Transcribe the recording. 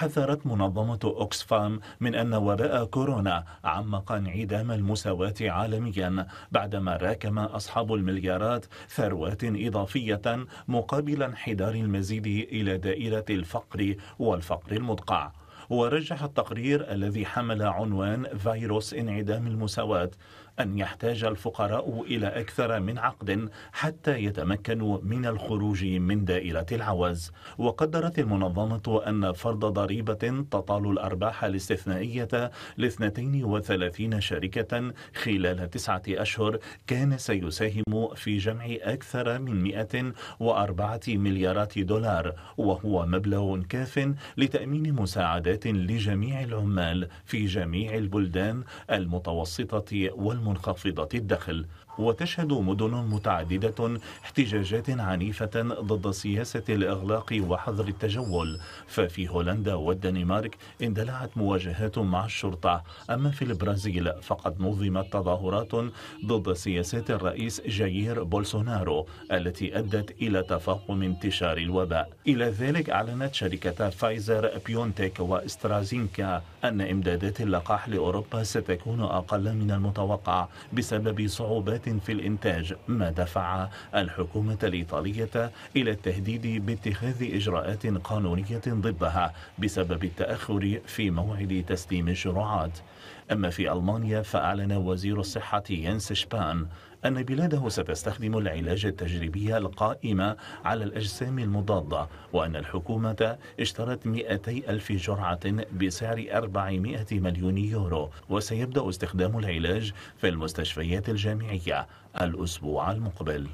حذرت منظمة أوكسفام من أن وباء كورونا عمق انعدام المساواة عالميا بعدما راكم أصحاب المليارات ثروات إضافية مقابل انحدار المزيد إلى دائرة الفقر والفقر المدقع. ورجح التقرير الذي حمل عنوان فيروس انعدام المساواة أن يحتاج الفقراء إلى أكثر من عقد حتى يتمكنوا من الخروج من دائرة العوز وقدرت المنظمة أن فرض ضريبة تطال الأرباح الاستثنائية ل 32 شركة خلال تسعة أشهر كان سيساهم في جمع أكثر من 104 مليارات دولار وهو مبلغ كاف لتأمين مساعدات لجميع العمال في جميع البلدان المتوسطة والمتوسطة منخفضة الدخل. وتشهد مدن متعددة احتجاجات عنيفة ضد سياسة الإغلاق وحظر التجول. ففي هولندا والدنمارك اندلعت مواجهات مع الشرطة. أما في البرازيل فقد نظمت تظاهرات ضد سياسات الرئيس جايير بولسونارو التي أدت إلى تفاقم انتشار الوباء. إلى ذلك أعلنت شركة فايزر بيونتيك وأسترازينيكا أن إمدادات اللقاح لأوروبا ستكون أقل من المتوقع بسبب صعوبات في الإنتاج. ما دفع الحكومة الإيطالية إلى التهديد باتخاذ إجراءات قانونية ضدها بسبب التأخر في موعد تسليم الجرعات أما في ألمانيا فأعلن وزير الصحة ينس شبان أن بلاده ستستخدم العلاج التجريبي القائم على الأجسام المضادة وأن الحكومة اشترت 200 ألف جرعة بسعر 400 مليون يورو وسيبدأ استخدام العلاج في المستشفيات الجامعية الأسبوع المقبل.